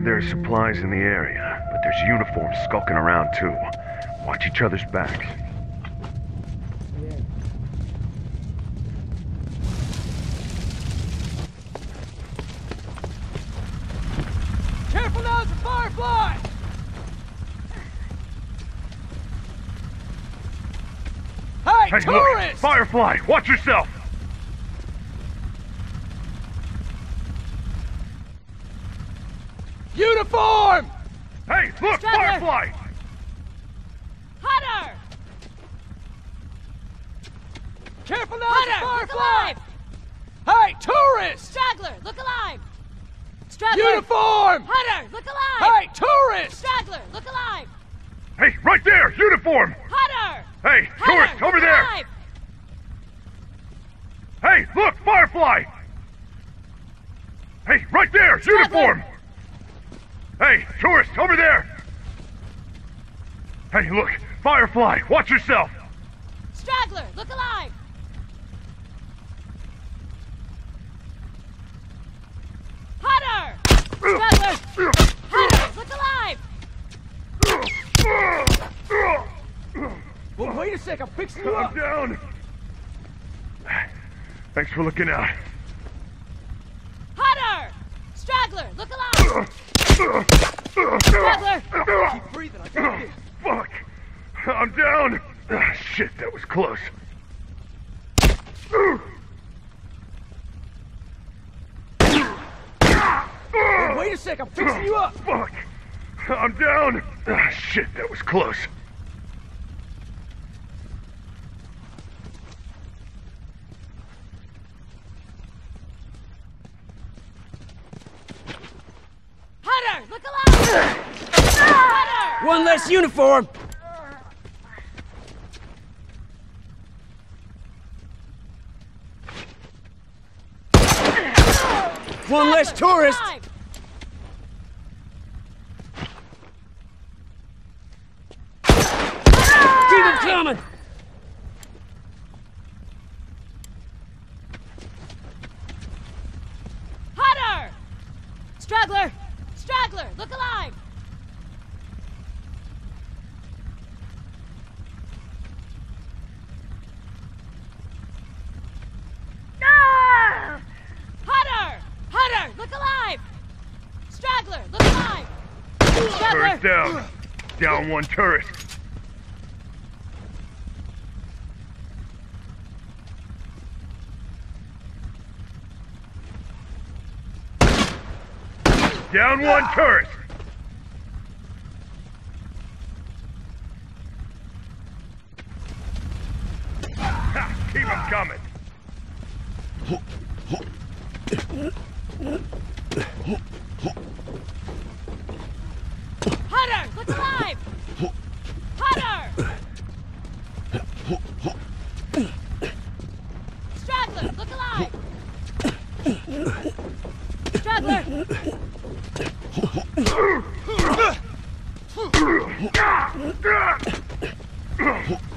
heard there's supplies in the area, but there's uniforms skulking around too. Watch each other's backs. Careful now, it's a firefly! Hey, Hey, look! Firefly! Watch yourself! Uniform! Hey, look! Straggler! Firefly! Hunter! Careful now, it's a Hunter, look firefly! alive! Hey, tourists! Straggler, look alive! Straggler! Uniform! Hunter, look alive! Hey, tourists! Straggler, look alive! Hey, right there! Uniform! Hunter! Hey, Hunter, tourist, look over there! alive! Hey, look! Firefly! Hey, right there! Uniform! Hey, tourist, over there! Hey, look! Firefly! Watch yourself! Straggler, look alive! Hunter! Straggler! Hunter, look alive! Well, wait a sec, I'm fixing you I'm up! down! Thanks for looking out. Hunter! Straggler, look alive! Straggler! Keep breathing, I got this! Fuck! I'm down! Ah, shit, that was close. Wait a sec, I'm fixing you up! Fuck! I'm down! Ah, shit, that was close. Hunter, look alive! Hunter! One less uniform! One less tourist! Keep them coming! Straggler, look alive! Hunter! Hunter, look alive! Straggler, look alive! Tourist Straggler! Down. Down one tourist. Down one 'em coming. Alive! Hunter! Straggler, look alive! Straggler!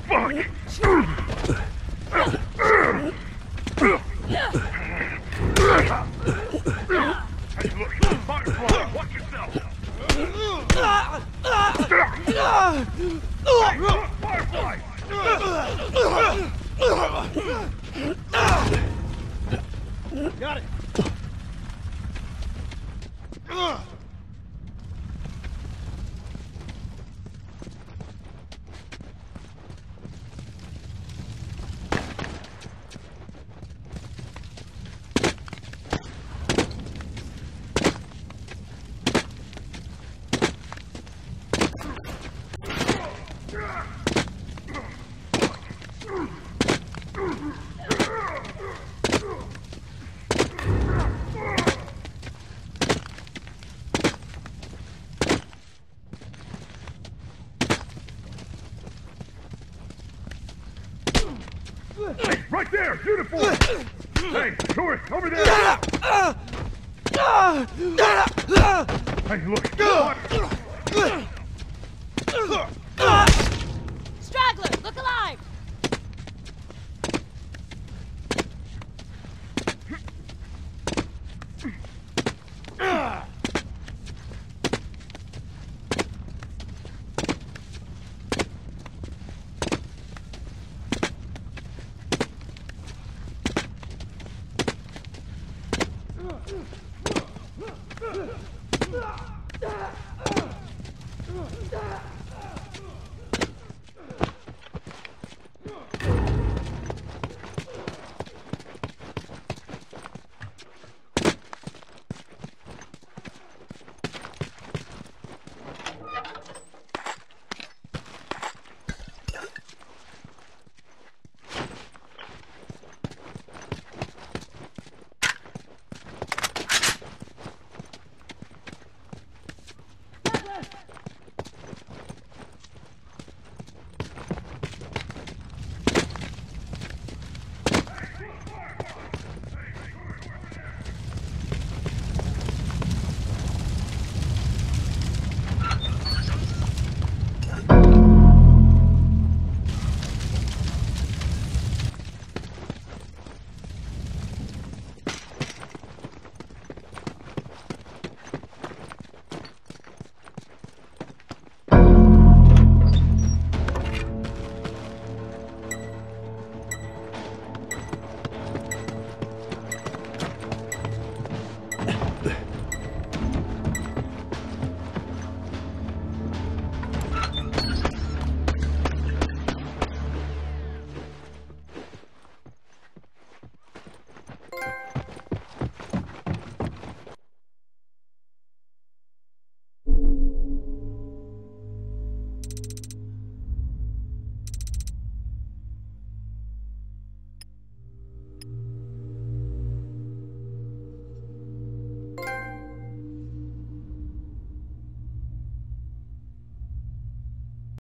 Fuck! Hey, look, Firefly, watch yourself! Got it! Right there, uniform! Hey, tourist, over there! Hey, look, Straggler, んだ。